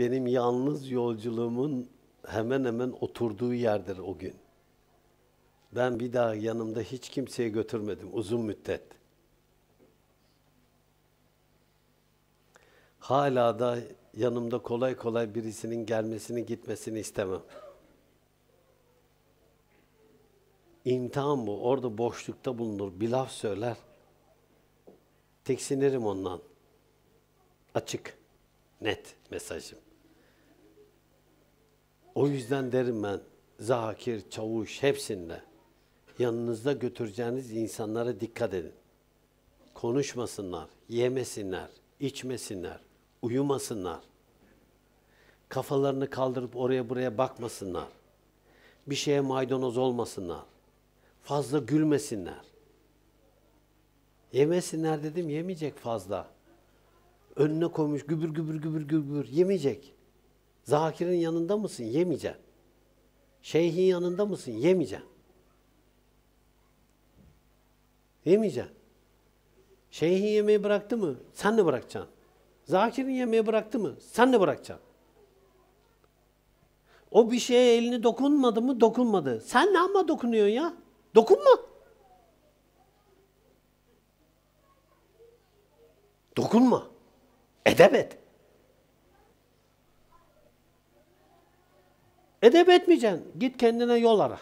benim yalnız yolculuğumun hemen hemen oturduğu yerdir o gün. Ben bir daha yanımda hiç kimseye götürmedim uzun müddet. Hala da yanımda kolay kolay birisinin gelmesini gitmesini istemem. İmtihan bu. Orada boşlukta bulunur. Bir laf söyler. Tiksinirim ondan. Açık. Net mesajım. O yüzden derim ben zakir, çavuş hepsinde yanınızda götüreceğiniz insanlara dikkat edin. Konuşmasınlar, yemesinler, içmesinler, uyumasınlar. Kafalarını kaldırıp oraya buraya bakmasınlar. Bir şeye maydanoz olmasınlar. Fazla gülmesinler. Yemesinler dedim yemeyecek fazla. Önüne koymuş gübür gübür gübür gübür yemeyecek. Zakir'in yanında mısın? Yemeyeceksin. Şeyhin yanında mısın? Yemeyeceksin. Yemeyeceksin. Şeyhin yemeği bıraktı mı? Sen de bırakacaksın. Zakir'in yemeği bıraktı mı? Sen de bırakacaksın. O bir şeye elini dokunmadı mı? Dokunmadı. Sen ne ama dokunuyorsun ya? Dokunma. Dokunma. Edep et. Edep etmeyeceksin. Git kendine yol ara.